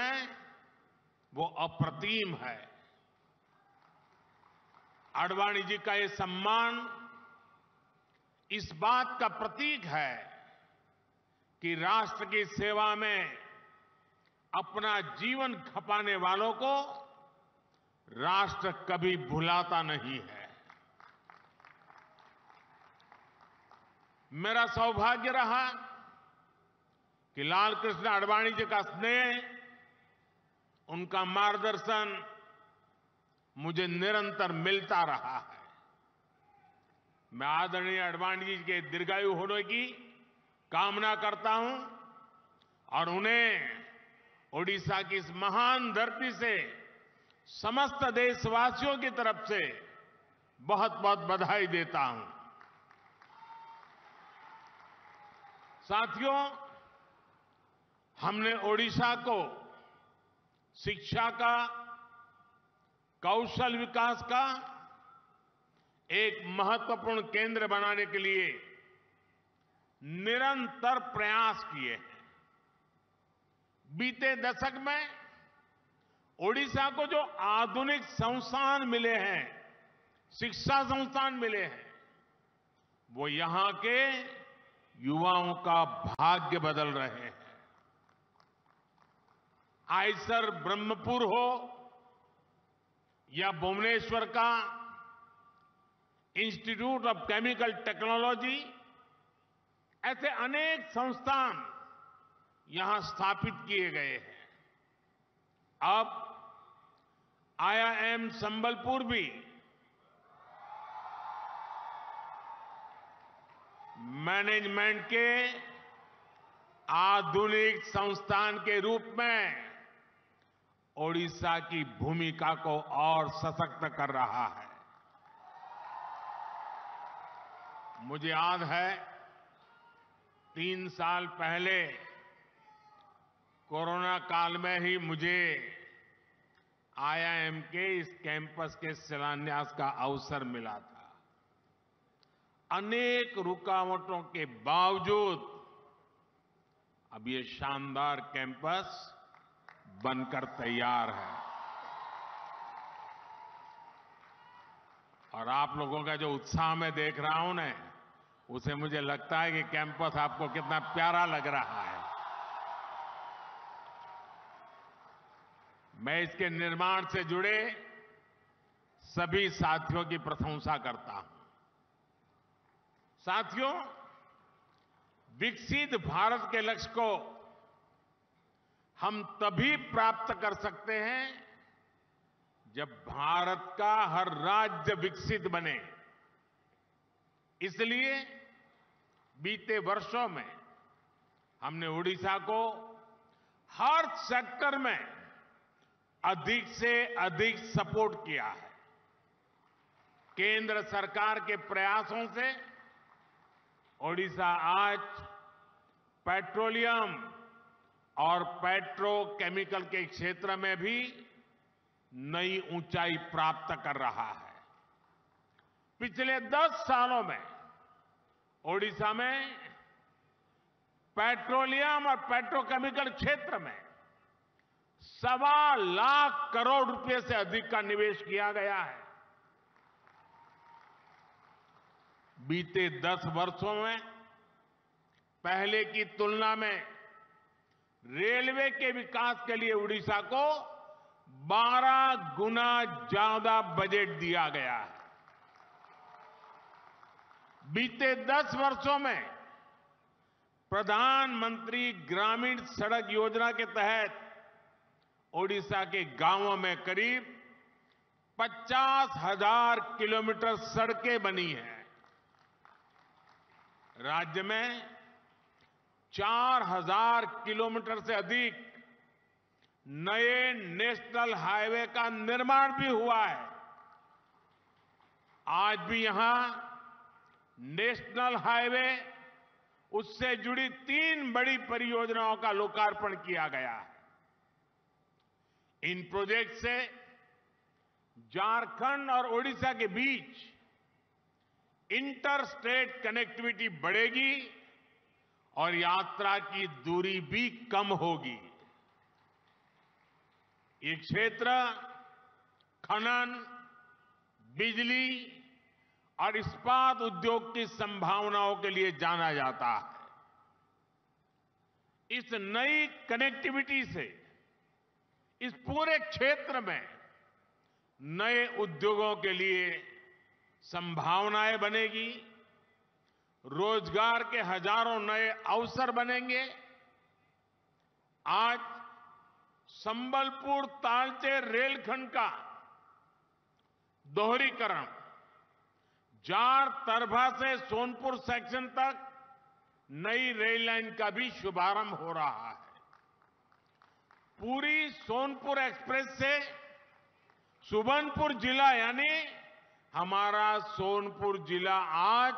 है, वो अप्रतिम है। आडवाणी जी का ये सम्मान इस बात का प्रतीक है कि राष्ट्र की सेवा में अपना जीवन खपाने वालों को राष्ट्र कभी भुलाता नहीं है। मेरा सौभाग्य रहा कि लाल कृष्ण आडवाणी जी का स्नेह उनका मार्गदर्शन मुझे निरंतर मिलता रहा है। मैं आदरणीय अडवाणी जी के दीर्घायु होने की कामना करता हूँ और उन्हें ओडिशा की इस महान धरती से, समस्त देशवासियों की तरफ़ से बहुत बहुत बधाई देता हूँ। साथियों, हमने ओडिशा को शिक्षा का, कौशल विकास का एक महत्वपूर्ण केंद्र बनाने के लिए निरंतर प्रयास किए हैं। बीते दशक में ओडिशा को जो आधुनिक संस्थान मिले हैं, शिक्षा संस्थान मिले हैं, वो यहाँ के युवाओं का भाग्य बदल रहे हैं। आयसर ब्रह्मपुर हो या भुवनेश्वर का इंस्टीट्यूट ऑफ़ केमिकल टेक्नोलॉजी ऐसे अनेक संस्थान यहाँ स्थापित किए गए हैं। अब आईआईएम संबलपुर भी। मैनेजमेंट के आधुनिक संस्थान के रूप में ओडिशा की भूमिका को और सशक्त कर रहा है। मुझे याद है, तीन साल पहले कोरोना काल में ही मुझे आईआईएम के इस कैंपस के शिलान्यास का अवसर मिला था। अनेक रुकावटों के बावजूद अब ये शानदार कैंपस बनकर तैयार है। और आप लोगों का जो उत्साह मैं देख रहा हूँ ना, उसे मुझे लगता है कि कैंपस आपको कितना प्यारा लग रहा है। मैं इसके निर्माण से जुड़े सभी साथियों की प्रशंसा करता हूँ। साथियों, विकसित भारत के लक्ष्य को हम तभी प्राप्त कर सकते हैं जब भारत का हर राज्य विकसित बने। इसलिए बीते वर्षों में हमने ओडिशा को हर सेक्टर में अधिक से अधिक सपोर्ट किया है। केंद्र सरकार के प्रयासों से ओडिशा आज पेट्रोलियम और पेट्रोकेमिकल के क्षेत्र में भी नई ऊंचाई प्राप्त कर रहा है। पिछले दस सालों में ओडिशा में पेट्रोलियम और पेट्रोकेमिकल क्षेत्र में सवा लाख करोड़ रुपए से अधिक का निवेश किया गया है। बीते दस वर्षों में, पहले की तुलना में रेलवे के विकास के लिए उड़ीसा को 12 गुना ज़्यादा बजट दिया गया है। बीते 10 वर्षों में प्रधानमंत्री ग्रामीण सड़क योजना के तहत ओडिशा के गाँवों में करीब पचास हज़ार किलोमीटर सड़कें बनी हैं। राज्य में चार हज़ार किलोमीटर से अधिक नए नेशनल हाईवे का निर्माण भी हुआ है। आज भी यहाँ नेशनल हाईवे, उससे जुड़ी तीन बड़ी परियोजनाओं का लोकार्पण किया गया है। इन प्रोजेक्ट से झारखंड और ओडिशा के बीच इंटर स्टेट कनेक्टिविटी बढ़ेगी। और यात्रा की दूरी भी कम होगी। ये क्षेत्र खनन, बिजली और इस्पात उद्योग की संभावनाओं के लिए जाना जाता है। इस नई कनेक्टिविटी से, इस पूरे क्षेत्र में नए उद्योगों के लिए संभावनाएँ बनेगी। रोज़गार के हज़ारों नए अवसर बनेंगे। आज संबलपुर तालचे रेलखंड का दोहरीकरण, जार तरभा से सोनपुर सेक्शन तक नई रेल लाइन का भी शुभारंभ हो रहा है। पूरी सोनपुर एक्सप्रेस से सुबर्णपुर जिला, यानी हमारा सोनपुर जिला आज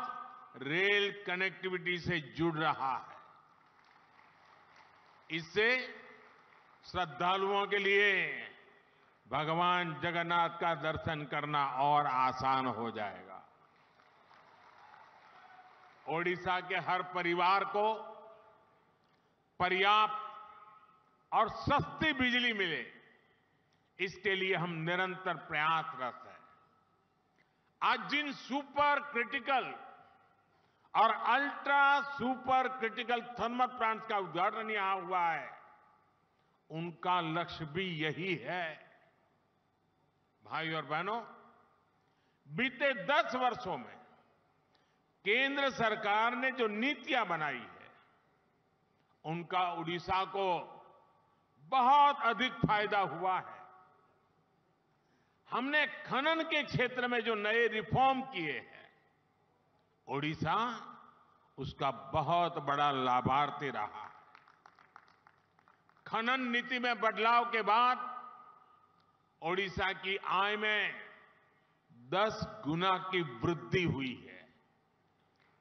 रेल कनेक्टिविटी से जुड़ रहा है। इससे श्रद्धालुओं के लिए भगवान जगन्नाथ का दर्शन करना और आसान हो जाएगा। ओडिशा के हर परिवार को पर्याप्त और सस्ती बिजली मिले, इसके लिए हम निरंतर प्रयासरत हैं। आज जिन सुपर क्रिटिकल और ultra super critical thermal plants का उद्घाटन यहाँ हुआ है। उनका लक्ष्य भी यही है। भाई और बहनों, बीते दस वर्षों में केंद्र सरकार ने जो नीतियाँ बनाई है, उनका उड़ीसा को बहुत अधिक फ़ायदा हुआ है। हमने खनन के क्षेत्र में जो नए रिफॉर्म किए हैं ओडिशा, उसका बहुत बड़ा लाभार्थी रहा। है खनन नीति में बदलाव के बाद ओडिशा की आय में 10 गुना की वृद्धि हुई है।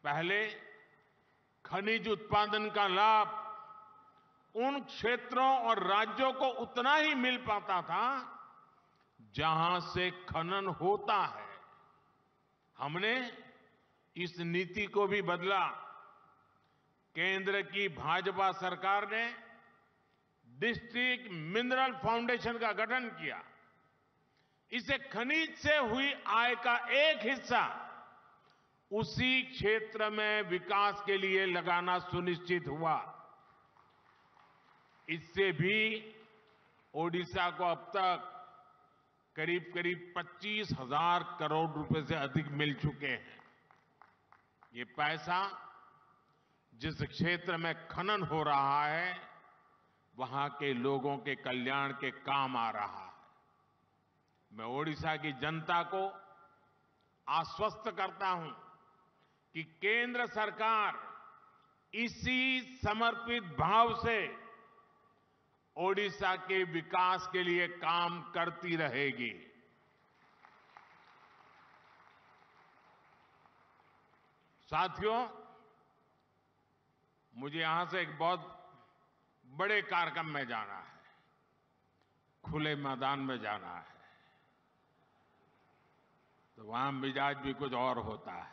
पहले खनिज उत्पादन का लाभ उन क्षेत्रों और राज्यों को उतना ही मिल पाता था जहाँ से खनन होता है। हमने इस नीति को भी बदला। केंद्र की भाजपा सरकार ने डिस्ट्रिक्ट मिनरल फाउंडेशन का गठन किया। इसे खनिज से हुई आय का एक हिस्सा उसी क्षेत्र में विकास के लिए लगाना सुनिश्चित हुआ। इससे भी ओडिशा को अब तक करीब करीब पच्चीस हज़ार करोड़ रुपए से अधिक मिल चुके हैं। ये पैसा जिस क्षेत्र में खनन हो रहा है, वहाँ के लोगों के कल्याण के काम आ रहा है। मैं ओडिशा की जनता को आश्वस्त करता हूँ कि केंद्र सरकार इसी समर्पित भाव से ओडिशा के विकास के लिए काम करती रहेगी। साथियों, मुझे यहाँ से एक बहुत बड़े कार्यक्रम में जाना है। खुले मैदान में जाना है। तो वहाँ मिजाज भी कुछ और होता है।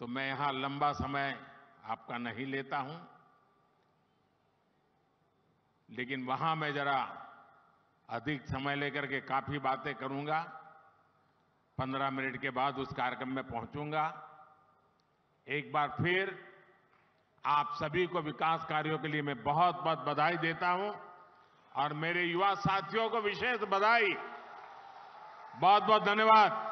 तो मैं यहाँ लंबा समय आपका नहीं लेता हूँ, लेकिन वहाँ मैं जरा अधिक समय लेकर के काफ़ी बातें करूँगा। पंद्रह मिनट के बाद उस कार्यक्रम में पहुंचूँगा। एक बार फिर आप सभी को विकास कार्यों के लिए मैं बहुत बहुत बधाई देता हूँ और मेरे युवा साथियों को विशेष बधाई। बहुत बहुत धन्यवाद।